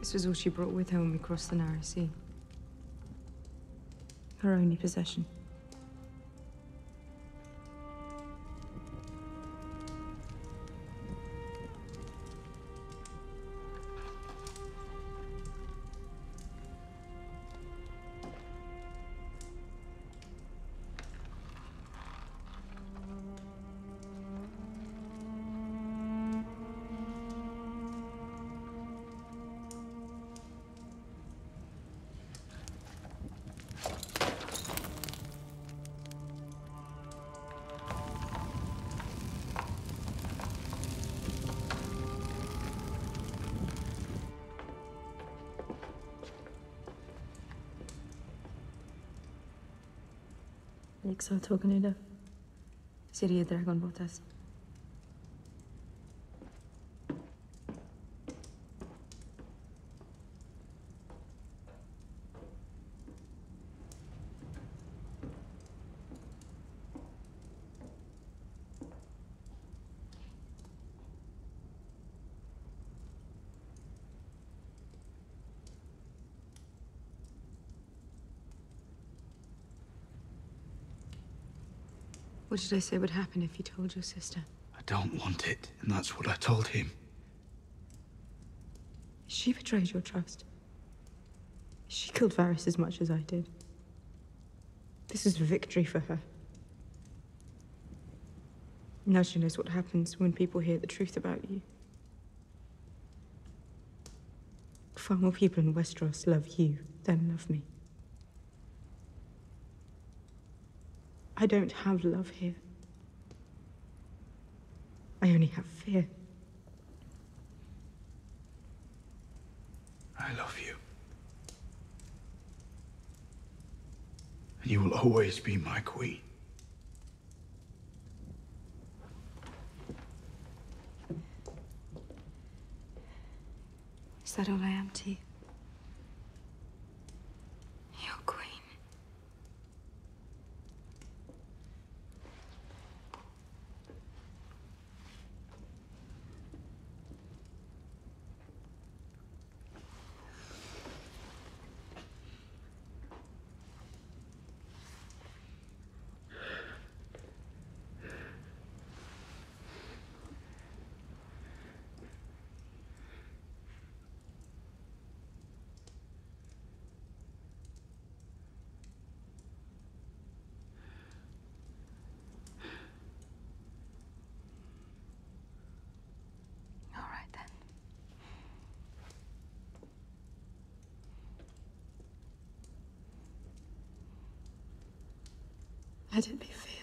This was all she brought with her when we crossed the narrow sea. Her only possession. Jak se toho nejde? Syrie Dragon Botas. What did I say would happen if you told your sister? I don't want it, and that's what I told him. She betrayed your trust. She killed Varys as much as I did. This is a victory for her. Now she knows what happens when people hear the truth about you. Far more people in Westeros love you than love me. I don't have love here. I only have fear. I love you. And you will always be my queen. Is that all I am to you? Let it be fear.